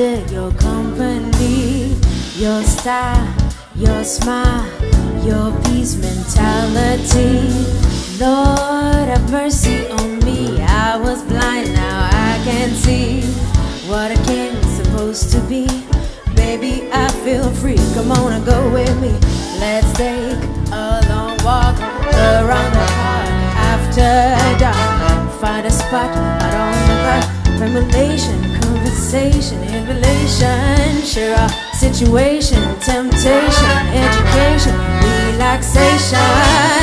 Your company, your style, your smile, your peace mentality. Lord have mercy on me. I was blind, now I can see what a king's supposed to be. Baby, I feel free. Come on and go with me. Let's take a long walk around the park after dark. Find a spot out on the block. Revelation, conversation, situation, temptation, education, relaxation,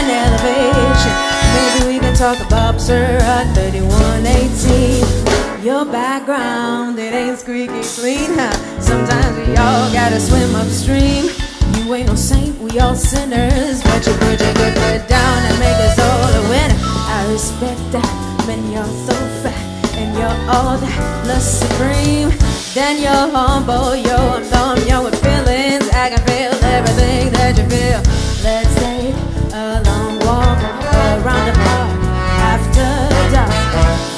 elevation. Maybe we can talk about Surah 3118. Your background, it ain't squeaky clean. Huh? Sometimes we all gotta swim upstream. You ain't no saint, we all sinners. But you put your good foot down and make us all a winner. I respect that when you're so fat and you're all that plus supreme. Then you're humble, you're dumb, you're with feelings I can feel everything that you feel. Let's take a long walk around the park after dark.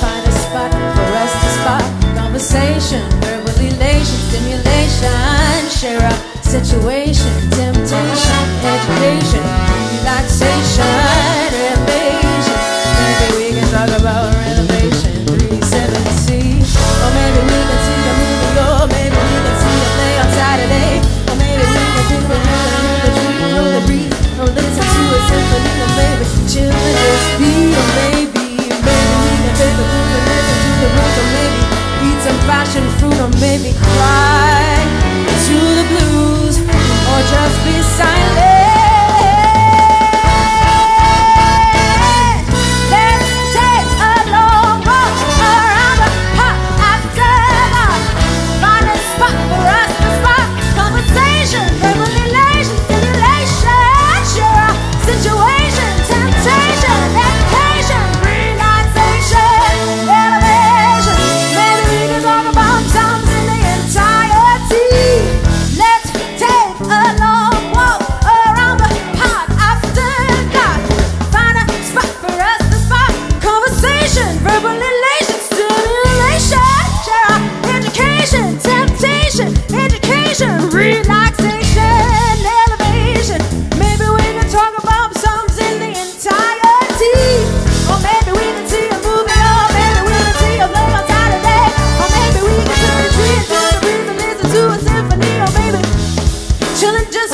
Find a spot for us to spark Conversation, verbal elation, stimulation Share our situation, temptation, education.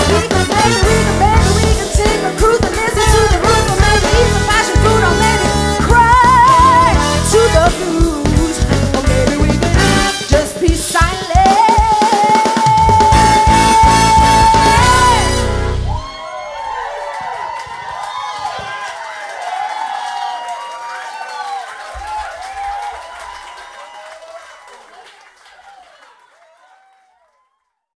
Take a baby, we